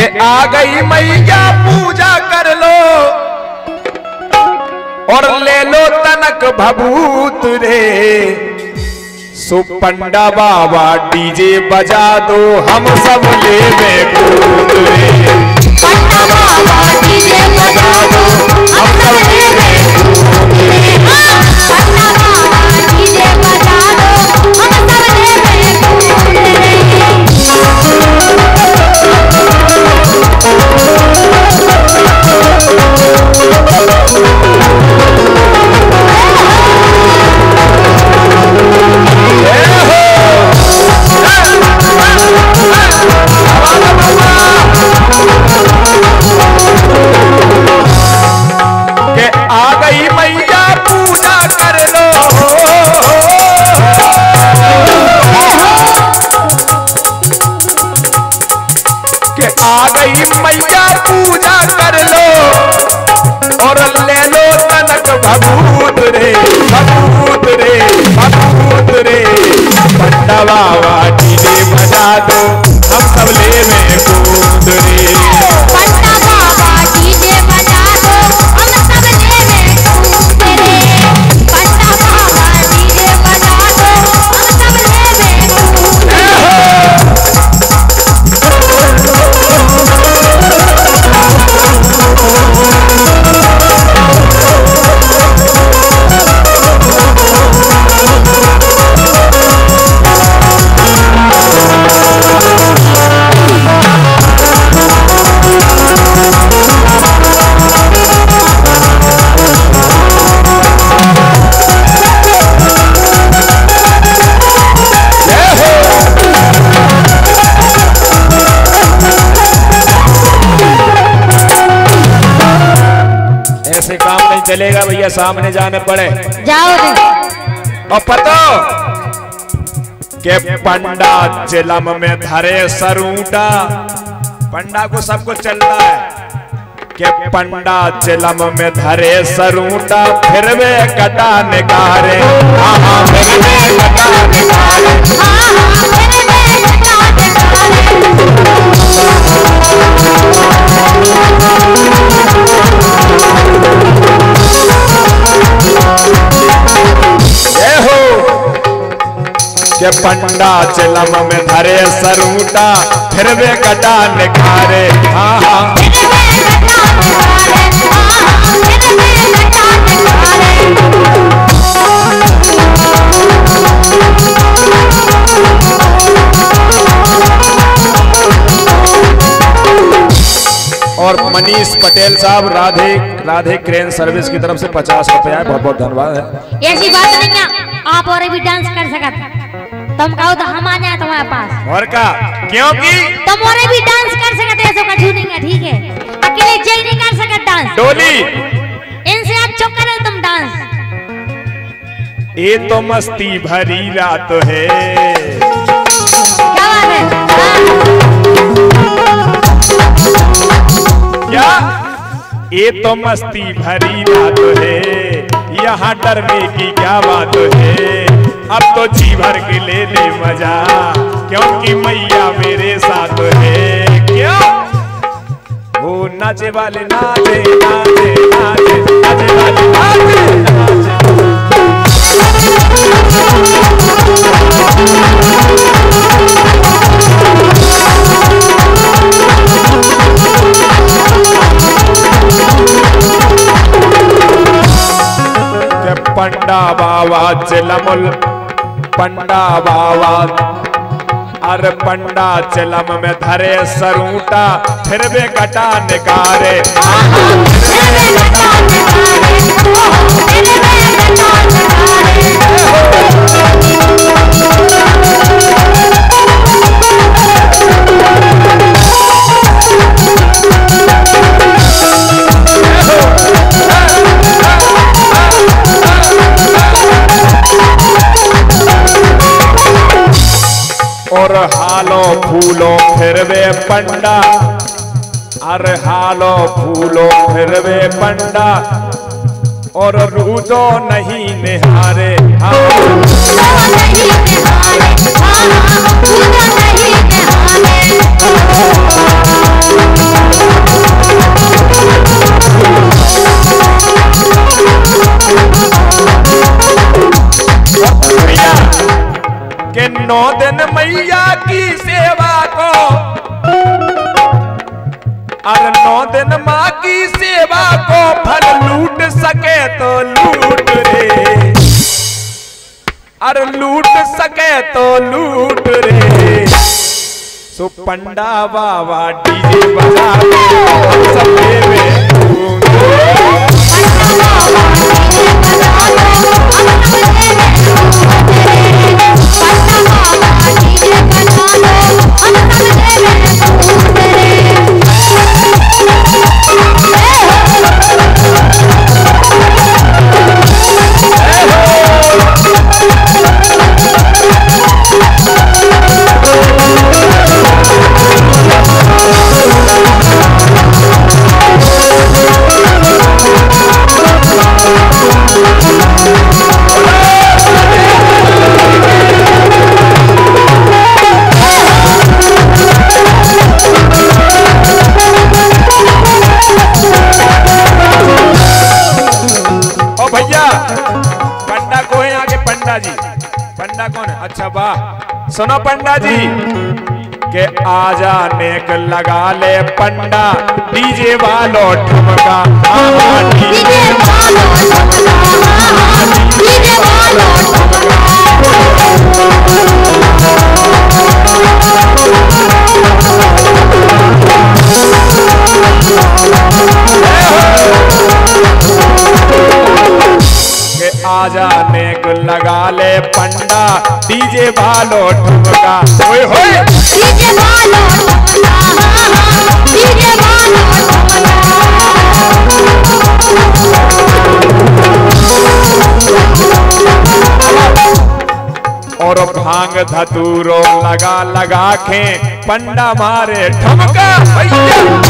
के आ गई मैया, पूजा कर लो। और ले लो तनक भभूत रे। सुपंडा बाबा, डीजे बजा दो हम सब ले बाबा, डीजे बजा दो हम सब लेवे भभूत रे भभूत रे भभूत रे पंडा बाबा ने बजा दो, हम सब ले में चलेगा भैया सामने जाने पड़े। जाओ और पता के पंडा चिलम में धरे सरूटा पंडा को सब कुछ चल है। के पंडा चिलम में धरे सरूटा फिर वे कटा निकारे फिर वे कटा निकारे काटे के पंडा चिलम में धरे सरूटा, फिर वे कटा निकारे हाँ हाँ और मनीष पटेल साहब, राधे राधे क्रेन सर्विस की तरफ़ से पचास रुपया बहुत बहुत धन्यवाद है। ऐसी बात नहीं आप और भी डांस कर सकत तुम कहो तो हम आ जाए तुम्हारे पास। और का क्योंकि तुम और भी डांस कर सकते ऐसा कछु नहीं है ठीक है? अकेले जय नहीं कर सकत डांस डोली इनसे अच्छा करे तुम डांस ये तो मस्ती भरी रात है। क्या बात है हाँ। क्या? ये तो मस्ती भरी रात है। यहाँ डरने की क्या बात है? अब तो जी भर के ले ले मज़ा, क्योंकि मैया मेरे साथ है। क्यों? वो नाचे वाले, नाचे नाचे नाचे नाचे वाले नाचे पंडा बाबा चिलमुल पंडा बाबा। अरे पंडा चिलम में धरे सरूटा फिर वे कटा निकारे। और हालो फूलो फिर वे पंडा। अरे हालो फूलो फिर वे पंडा। और रूजो नहीं निहारे। हाँ। नौ दिन मैया की सेवा को अरे नौ दिन माँ की सेवा को फल लूट सके तो लूट रे अरे लूट सके तो लूट रे सो पंडा बाबा डीजे बजा दे हम अच्छा वाह सुनो पंडा जी के आजा नेक लगा ले पंडा। डीजे वालो ठुमका डीजे के आजा नेक लगा ले पंडा। डीजे वालो ठुमका। ओए होए। और भाँग धतूरो लगा लगा के पंडा मारे ठुमका। भैया।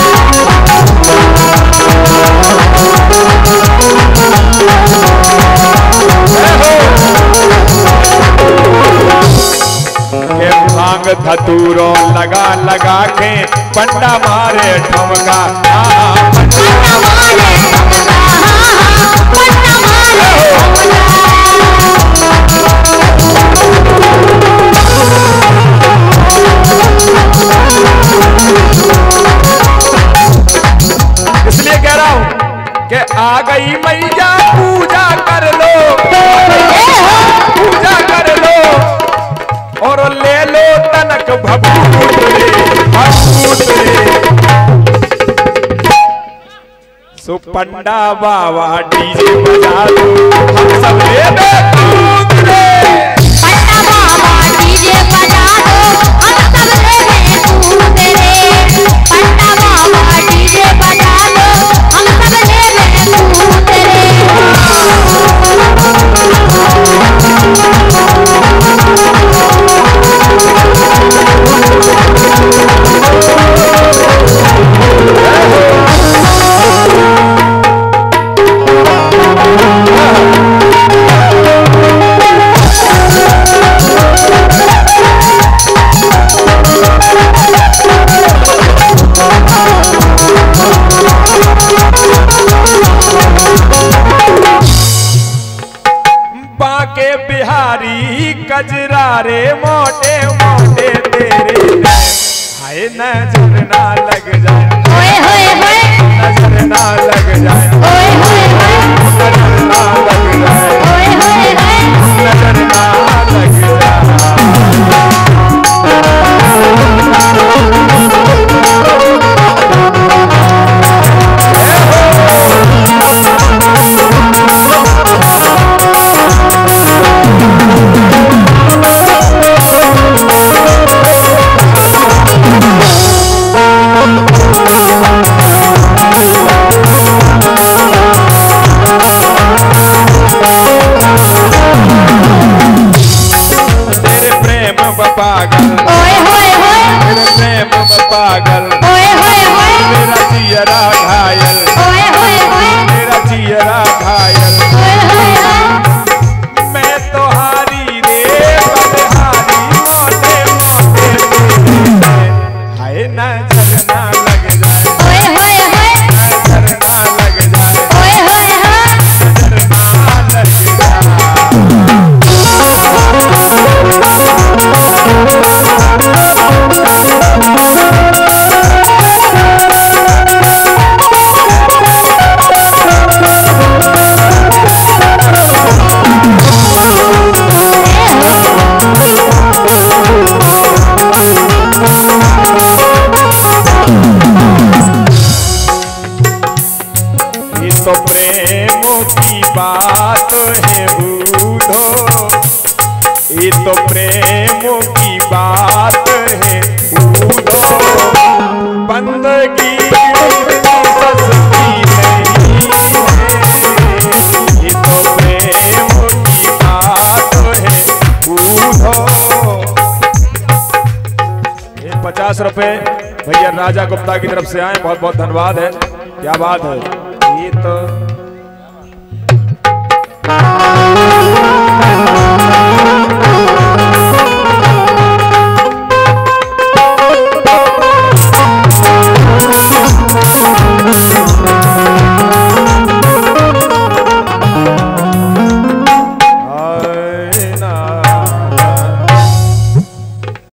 के धतूरो लगा लगा के पंडा मारे ठमका। आहा, इसलिए कि आ गई मैया, पूजा कर लो। पूजा कर लो। और ले लो तनक सुपंडा बाबा डीजे बजा दो। हम सब ले नज़र ना लग पागल राजा गुप्ता की तरफ़ से आए। बहुत बहुत धन्यवाद है। क्या बात है? ये तो